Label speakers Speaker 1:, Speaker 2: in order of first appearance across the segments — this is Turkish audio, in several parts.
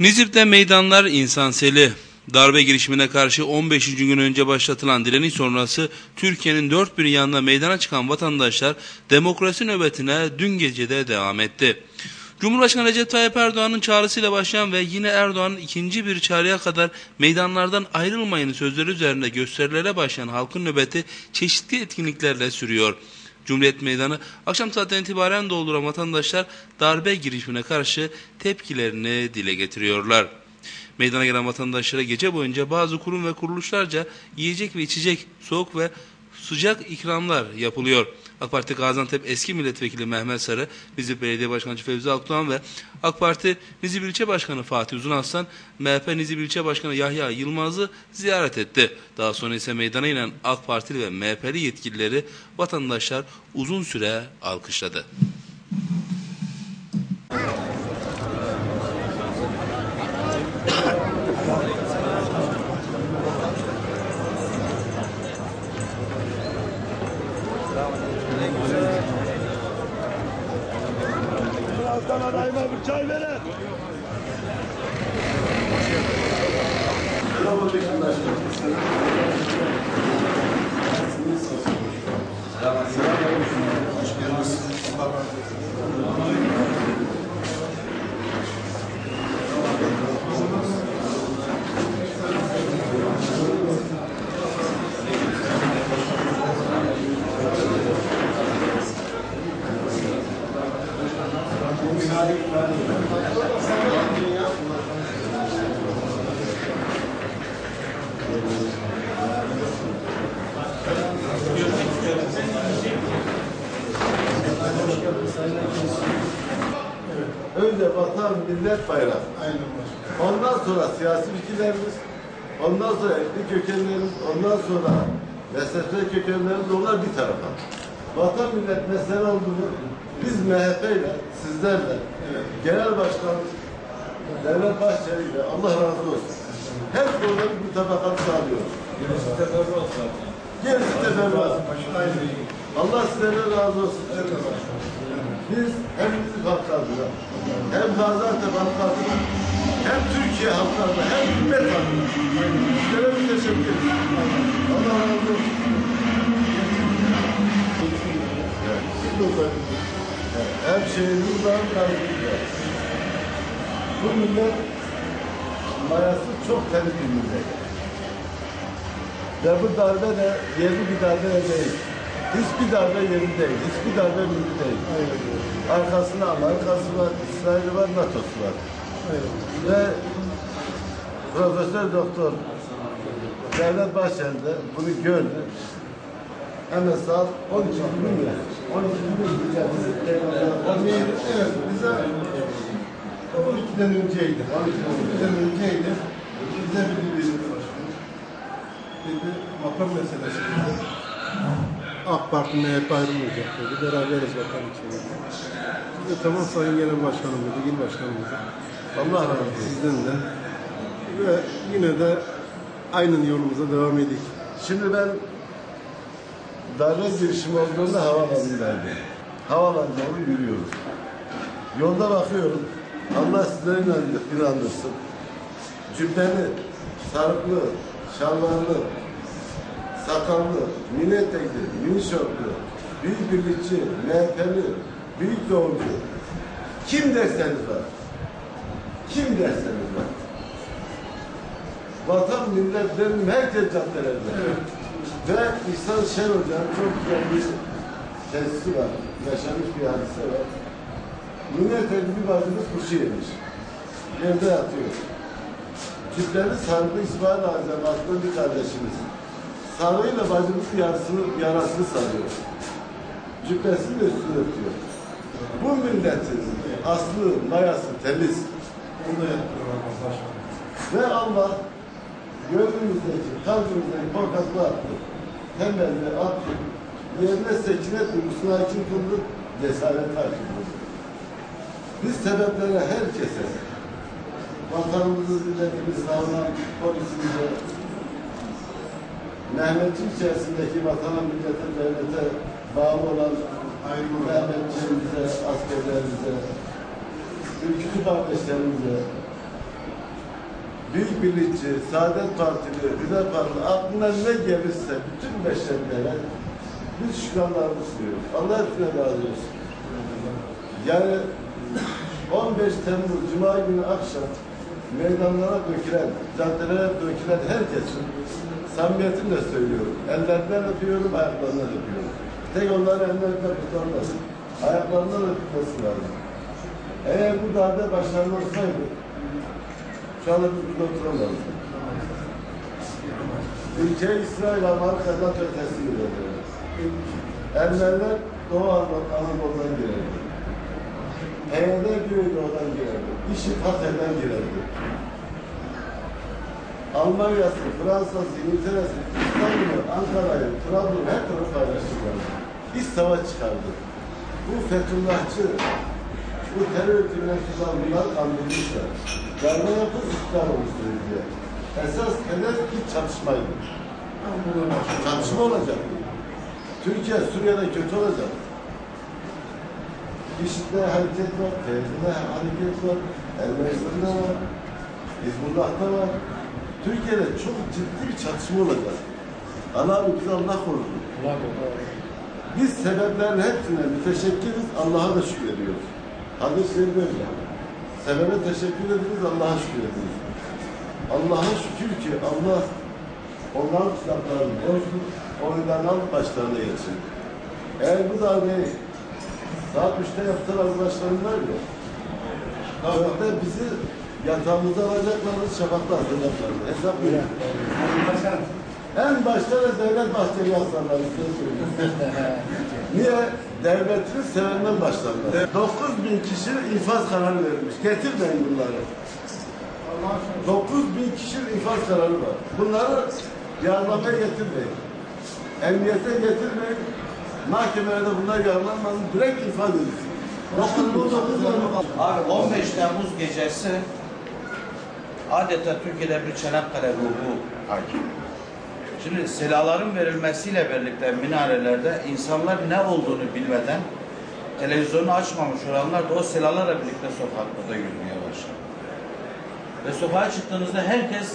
Speaker 1: Nizip'te meydanlar insanseli. Darbe girişimine karşı 15. gün önce başlatılan direniş sonrası Türkiye'nin dört bir yanına meydana çıkan vatandaşlar demokrasi nöbetine dün gecede devam etti. Cumhurbaşkanı Recep Tayyip Erdoğan'ın çağrısıyla başlayan ve yine Erdoğan'ın ikinci bir çağrıya kadar meydanlardan ayrılmayın sözleri üzerinde gösterilere başlayan halkın nöbeti çeşitli etkinliklerle sürüyor. Cumhuriyet Meydanı akşam saatten itibaren dolduran vatandaşlar darbe girişimine karşı tepkilerini dile getiriyorlar. Meydana gelen vatandaşlara gece boyunca bazı kurum ve kuruluşlarca yiyecek ve içecek, soğuk ve sıcak ikramlar yapılıyor. AK Parti Gaziantep eski milletvekili Mehmet Sarı, Nizip Belediye Başkanı Fevzi Akdoğan ve AK Parti Nizip İlçe Başkanı Fatih Uzun Aslan, MHP Nizip İlçe Başkanı Yahya Yılmaz'ı ziyaret etti. Daha sonra ise meydana inen AK Partili ve MHP'li yetkilileri vatandaşlar uzun süre alkışladı.
Speaker 2: Adayıma bir çay verin.
Speaker 3: Önce vatan, millet, bayrak. Ondan sonra siyasi fikirlerimiz, ondan sonra etnik kökenlerimiz, ondan sonra mezhepsel kökenlerimiz onlar bir tarafa. Vatan, millet mesele olduğunu biz MHP ile, sizlerle, Genel Başkan Devlet Bahçeli ile Allah razı olsun. Her konuda bir tabakat sağlıyoruz. Gerisi teferruat zaten. Gerisi teferruat. Allah sizlerden razı olsun. Biz bizim halklarına, hem Gaziantep halklarına, hem Türkiye halklarına, hem ümmet halklarına sizlere bir teşekkür ederiz. Allah razı olsun. Evet, Hem şehrimiz var, kalbimiz var. Bu millet mayası çok temiz bir millet. Ve bu darbe de yerli bir darbe de değil. Hiçbir darbe yeri değil. Hiçbir darbe milli değil. Arkasında Amerika'sı var, İsrail'i var, NATO'su var. Ve Profesör Doktor Devlet Bahçeli de bunu gördü. Hemen saat 12 gibi mi? 12 gibi mi? Evet, bize 12'den önceydi. 12'den önceydi. Bize bir bilgi
Speaker 4: dedi makam meselesi. AK Parti MHP ayrılmayacak dedi. Beraberiz için dedi. Biz de tamam Sayın Genel Başkanım dedi, İl Başkanım dedi.
Speaker 3: Allah razı olsun.
Speaker 4: Sizden de. Ve yine de aynı yolumuza devam edik.
Speaker 3: Şimdi ben darbe girişimi olduğunda havalandaydım. Havalanında yürüyoruz. Yolda bakıyorum. Allah sizleri inandır- inandırsın. Cübbeli, sarıklı, şalvarlı, sakallı, mini şortlu, büyük birlikçi, MHP'li, büyük doğumcu. Kim derseniz var. Kim derseniz var. Vatan millet benim herkes caddelerde. Ve İhsan Şen Hoca'nın çok güzel bir tesisi var. Yaşamış bir hadise var. Minnet bir bacımız kuşu yemiş. Yerde yatıyor. Cübbeli sarıklı İsmail Azam adlı bir kardeşimiz. Sarığıyla bacımız yarısını, yarasını sarıyor. Cübbesini de üstüne örtüyor. Bu milletin aslı, mayası temiz. Ve Allah gönlümüzdeki, kalbimizdeki korkaklığı attı. Temelli attı. Yerine sekinet duygusuna hakim kıldı. Cesaret hakim. Biz sebeplere herkese vatanımızı, milletimizi savunan polisimize, Mehmetçik içerisindeki vatana, millete, devlete bağlı olan Mehmetçilerimize, askerlerimize, ülkücü kardeşlerimize, Büyük Birlikçi, Saadet Partili, Hüdar Partili aklına ne gelirse bütün beşerlere biz şükranlarımızı sunuyoruz. Allah hepsine razı olsun. Yani 15 Temmuz Cuma günü akşam meydanlara dökülen, caddelere dökülen herkesin samimiyetimle söylüyorum. Ellerinden öpüyorum, ayaklarından öpüyorum. Tek onları ellerinden tutarlar. Ayaklarından öpülmesi lazım. Eğer bu darbe başarılı olsaydı şu anda burada oturamazdık. Ülkeyi İsrail Amerika'dan ve teslim ederler. Ermeniler Doğu Anadolu- Anadolu'dan girerdi. PYD Güneydoğu'dan girerdi. İşi Fatih'den girerdi. Almanya'sı, Fransa'sı, İngiltere'si, İstanbul'u, Ankara'yı, Trabzon'u her tarafı paylaştılar. İç savaş çıkardı. Bu Fethullahçı, bu terör örgütüne tutan bunlar kandırmışlar. Yardım yapıp iktidar olmuştur diye. Esas hedef bir çatışmaydı. Çatışma olacak. Türkiye Suriye'de kötü olacak. İşit'te hareket var, Tevhid'de hareket var, Ermenistan'da var, Hizbullah'ta var. Türkiye'de çok ciddi bir çatışma olacak. Allah abi bizi Allah korusun. Biz sebeplerin hepsine müteşekkiriz, Allah'a da şükür ediyoruz. Hadis-i şerif böyle. Sebebe teşekkür ediniz, Allah'a şükür ediniz. Allah'a şükür ki Allah onların kitaplarını bozdu, oyunlarını alıp başlarına geçirdi. Eğer bu darbeyi saat üçte yaptılar başlarını var ya, dörtte bizi yatağımıza alacaklardı, şafakta atacaklardı. Hesap yok. En başta da devlet bahçeli aslanlar size söylüyorum. Niye? Devletini sevenden başlarlar. 9 bin kişi infaz kararı verilmiş. Getirmeyin bunları. 9 bin kişi infaz kararı var. Bunları yargılamaya getirmeyin. Emniyete getirmeyin. Mahkemelerde bunlar yargılanmadan direkt infaz edilsin. 9 bin kişi
Speaker 5: Abi 15 Temmuz gecesi adeta Türkiye'de bir Çanakkale ruhu hakim. Şimdi silahların verilmesiyle birlikte minarelerde insanlar ne olduğunu bilmeden televizyonu açmamış olanlar da o silahlarla birlikte sokaklarda yürümeye başladı. Ve sokağa çıktığınızda herkes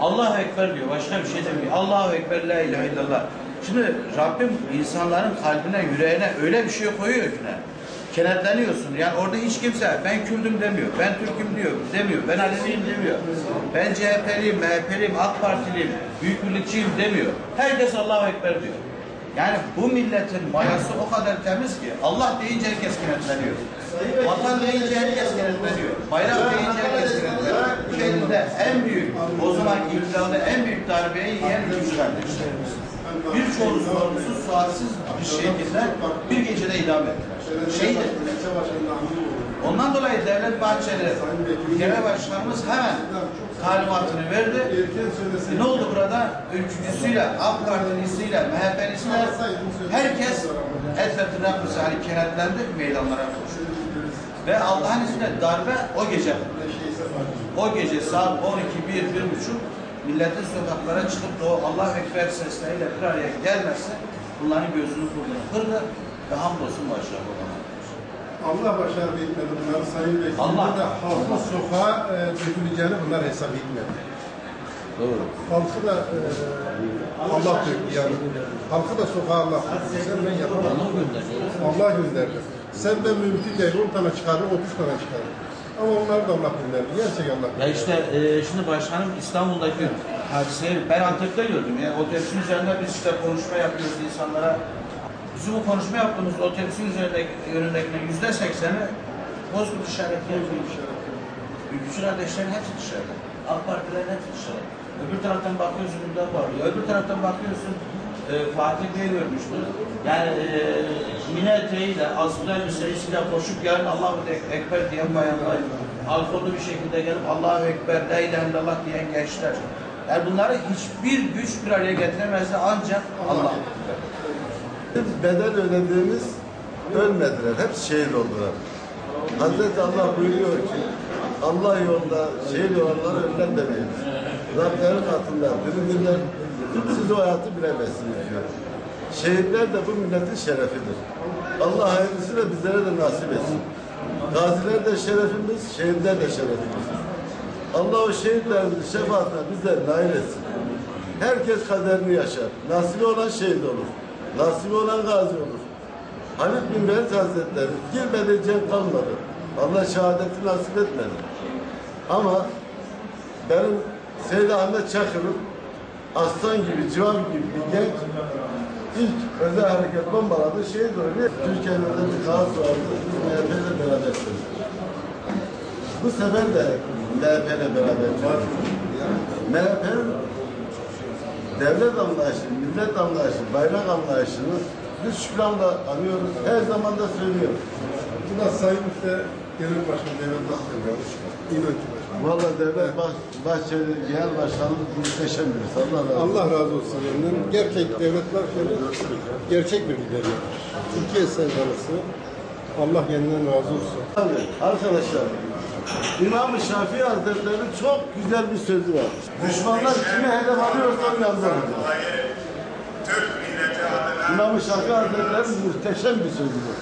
Speaker 5: Allahu Ekber diyor. Başka bir şey demiyor. Allahu Ekber la ilahe illallah. Şimdi Rabbim insanların kalbine, yüreğine öyle bir şey koyuyor ki ne? Kenetleniyorsun. Yani orada hiç kimse ben Kürdüm demiyor. Ben Türk'üm diyor. Demiyor. Ben Aleviyim demiyor. Ben CHP'liyim, MHP'liyim, AK Partiliyim, Büyük Birlikçiyim demiyor. Herkes Allahu Ekber diyor. Yani bu milletin mayası o kadar temiz ki Allah deyince herkes kenetleniyor. Vatan deyince herkes kenetleniyor. Bayrak deyince herkes kenetleniyor. Ülkemizde en büyük, o zaman iktidarda en büyük darbeyi yiyen üç kardeşlerimiz. Birçoğu sorumsuz, sualsiz bir şekilde bir gecede idam ettiler. Şehit ettiler. Ondan dolayı Devlet Bahçeli Genel Başkanımız hemen talimatını verdi. E ne oldu burada? Ülkücüsüyle, AK Partilisiyle, MHP'lisiyle herkes et ve tırnak misali kenetlendi, meydanlara. Ve Allah'ın izniyle darbe o gece. O gece saat 12, 1, 1 buçuk milletin sokaklara çıkıp da o Allah Ekber sesleriyle bir araya gelmezse bunların gözünü burnunu kırdı ve hamdolsun başarılı olamadı.
Speaker 4: Allah başarılı etmedi bunları Sayın Bekir'de
Speaker 5: Allah.
Speaker 4: de halkın sokağa e, döküleceğini bunlar hesap etmedi.
Speaker 5: Doğru.
Speaker 4: Halkı da e, Allah döktü yani. Halkı da sokağa Allah döktü. Sen ben yapamam. Allah gönderdi. Sen ben mümkün değil. 10 tane çıkarır, 30 tane çıkarır. Ama onları da Allah gönderdi. Gerçek Allah
Speaker 5: Ya işte e, şimdi başkanım İstanbul'daki hadiseyi ben Antep'te gördüm. Yani otobüsün üzerinde biz işte konuşma yapıyoruz insanlara. Bizim bu konuşma yaptığımız otobüsün üzerinde önündekinin yüzde sekseni Bozkurt işareti yapıyor. Ülkücü kardeşlerin hepsi dışarıda. AK Partilerin hepsi dışarıda. Öbür taraftan bakıyorsun Hüdar var. Öbür taraftan bakıyorsun e, Fatih Bey görmüştü. Yani e, mine eteğiyle, aslı elbisesiyle koşup yarın Allahu Ekber diyen bayanlar, alkolü bir şekilde gelip Allahu Ekber, La ilahe illallah diyen gençler. Yani bunları hiçbir güç bir araya getiremezdi ancak Allah.
Speaker 3: bedel ödediğimiz ölmediler. Hepsi şehit oldular. Hazreti Allah buyuruyor ki Allah yolunda şehit olanlara ölülen demeyin. Rablerin katında dirilirler. Siz o hayatı bilemezsiniz diyor. Şehitler de bu milletin şerefidir. Allah hayırlısıyla bizlere de nasip etsin. Gaziler de şerefimiz, şehitler de şerefimiz. Allah o şehitlerimizin şefaatine bizleri nail etsin. Herkes kaderini yaşar. Nasibi olan şehit olur. Nasibi olan gazi olur. Halid bin Velid Hazretleri girmedi cenk kalmadı. Allah şehadeti nasip etmedi. Ama benim Seyyid Ahmet Çakır'ın aslan gibi, civan gibi bir genç ilk özel hareket bombaladı şehit oldu. Türkiye'nin de bir kaos vardı. Biz MHP'yle beraber çalıştık. Bu sefer de MHP'yle beraber çalıştık. MHP'nin devlet anlayışı, millet anlayışı, bayrak anlayışını biz şükranla anıyoruz. Her zaman da söylüyoruz.
Speaker 4: Bu da Sayın Müftü Genel Başkan Devlet Bahçeli. İnançlı
Speaker 3: Vallahi Devlet Bah Bahçeli Genel Başkanımız muhteşem birisi. Allah razı olsun.
Speaker 4: Allah razı olsun. Ondan gerçek devlet başkanı gerçek bir lider yapmış. Türkiye sevdalısı. Allah kendinden razı olsun.
Speaker 3: Abi, Arkadaşlar, İmam-ı Şafii Hazretleri'nin çok güzel bir sözü var. Düşmanlar kime hedef alıyorsa alıyor. İmam-ı Şafii Hazretleri'nin muhteşem bir sözü bu.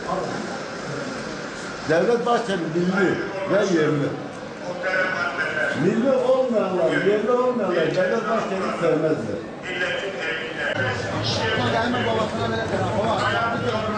Speaker 3: Devlet Bahçeli milli ve yerli. Milli olmayanlar, yerli olmayanlar Devlet Bahçeli'yi sevmezler.
Speaker 6: Ya!